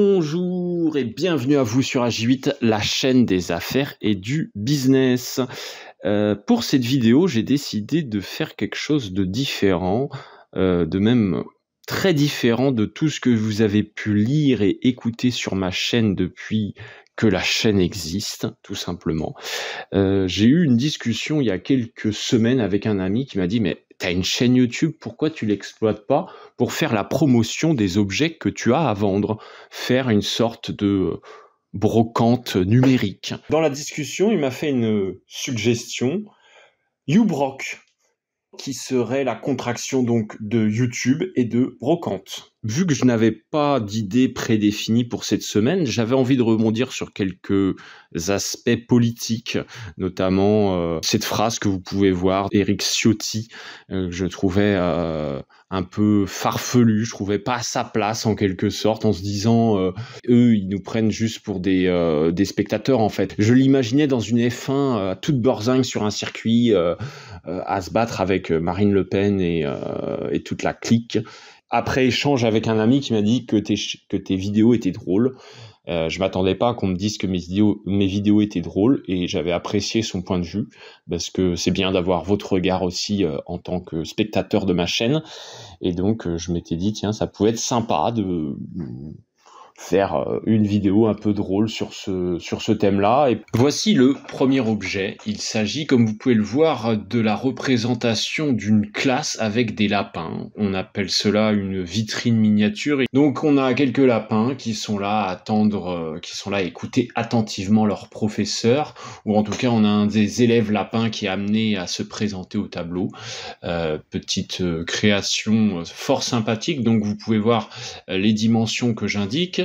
Bonjour et bienvenue à vous sur AJ8, la chaîne des affaires et du business. Euh, pour cette vidéo, j'ai décidé de faire quelque chose de différent, euh, de même très différent de tout ce que vous avez pu lire et écouter sur ma chaîne depuis que la chaîne existe, tout simplement. Euh, j'ai eu une discussion il y a quelques semaines avec un ami qui m'a dit mais t'as une chaîne YouTube, pourquoi tu l'exploites pas pour faire la promotion des objets que tu as à vendre, faire une sorte de brocante numérique? Dans la discussion, il m'a fait une suggestion, YouBrock, qui serait la contraction donc de YouTube et de brocante vu que je n'avais pas d'idée prédéfinie pour cette semaine, j'avais envie de rebondir sur quelques aspects politiques, notamment euh, cette phrase que vous pouvez voir Eric Ciotti, euh, que je trouvais euh, un peu farfelu, je trouvais pas à sa place en quelque sorte, en se disant eux ils nous prennent juste pour des, des spectateurs en fait. Je l'imaginais dans une F1 toute borzingue sur un circuit à se battre avec Marine Le Pen et, et toute la clique après échange avec un ami qui m'a dit que tes, que tes vidéos étaient drôles. Euh, je m'attendais pas qu'on me dise que mes vidéos, mes vidéos étaient drôles et j'avais apprécié son point de vue parce que c'est bien d'avoir votre regard aussi euh, en tant que spectateur de ma chaîne. Et donc euh, je m'étais dit tiens ça pouvait être sympa de faire euh, une vidéo un peu drôle sur ce, thème-là. Voici le premier objet. Il s'agit, comme vous pouvez le voir, de la représentation d'une classe avec des lapins. On appelle cela une vitrine miniature. Donc on a quelques lapins qui sont là à attendre, euh, qui sont là à écouter attentivement leur professeur, ou en tout cas on a un des élèves lapins qui est amené à se présenter au tableau. Euh, petite création fort sympathique. Donc vous pouvez voir les dimensions que j'indique.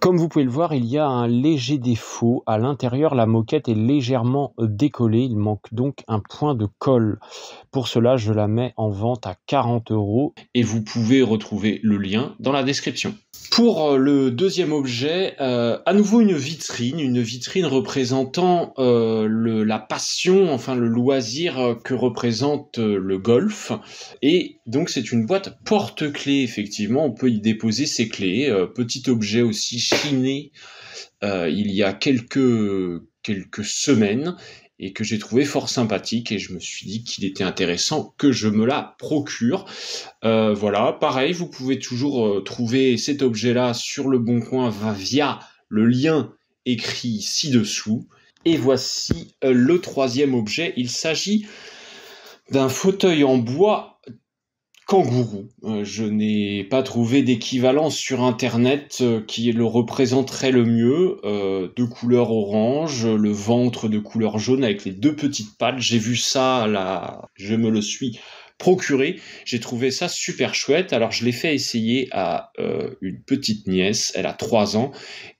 Comme vous pouvez le voir, il y a un léger défaut. À l'intérieur, la moquette est légèrement décollée. Il manque donc un point de colle. Pour cela, je la mets en vente à 40 euros et vous pouvez retrouver le lien dans la description. Pour euh, le deuxième objet, euh, à nouveau une vitrine, une vitrine représentant euh, la passion, enfin le loisir que représente le golf. Et donc c'est une boîte porte-clés, effectivement, on peut y déposer ses clés. petit objet aussi chiné il y a quelques, semaines et que j'ai trouvé fort sympathique et je me suis dit qu'il était intéressant que je me la procure. Euh, voilà, pareil, vous pouvez toujours euh, trouver cet objet-là sur le bon coin via le lien écrit ci-dessous. Et voici euh, le troisième objet. Il s'agit d'un fauteuil en bois kangourou. Euh, je n'ai pas trouvé d'équivalent sur internet euh, qui le représenterait le mieux. Euh, de couleur orange, le ventre de couleur jaune avec les deux petites pattes. J'ai vu ça là, je me le suis procuré. J'ai trouvé ça super chouette. Alors je l'ai fait essayer à une petite nièce, elle a 3 ans,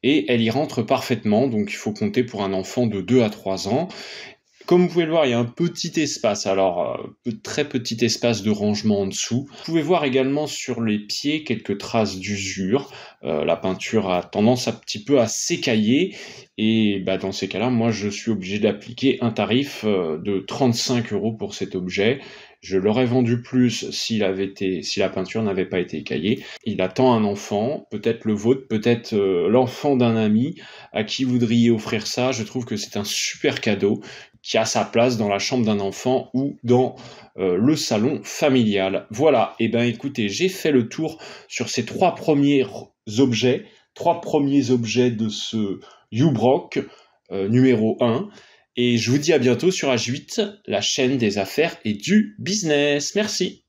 et elle y rentre parfaitement. Donc il faut compter pour un enfant de 2 à 3 ans. Comme vous pouvez le voir, il y a un petit espace, alors euh, très petit espace de rangement en dessous. Vous pouvez voir également sur les pieds quelques traces d'usure. Euh, la peinture a tendance un petit peu à s'écailler et bah, dans ces cas-là, moi je suis obligé d'appliquer un tarif euh, de 35 euros pour cet objet. Je l'aurais vendu plus s'il avait été, si la peinture n'avait pas été écaillée. Il attend un enfant, peut-être le vôtre, peut-être l'enfant d'un ami à qui voudriez offrir ça. Je trouve que c'est un super cadeau qui a sa place dans la chambre d'un enfant ou dans euh, le salon familial. Voilà, et eh ben écoutez, j'ai fait le tour sur ces trois premiers objets, trois premiers objets de ce Ubrock euh, numéro 1. Et je vous dis à bientôt sur H8, la chaîne des affaires et du business. Merci.